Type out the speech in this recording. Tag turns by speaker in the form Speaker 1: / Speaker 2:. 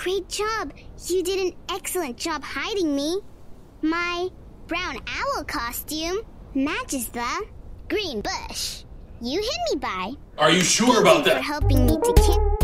Speaker 1: Great job. You did an excellent job hiding me. My brown owl costume matches the green bush you hit me by.
Speaker 2: Are you sure about
Speaker 1: you
Speaker 2: that?
Speaker 1: for helping me to kill.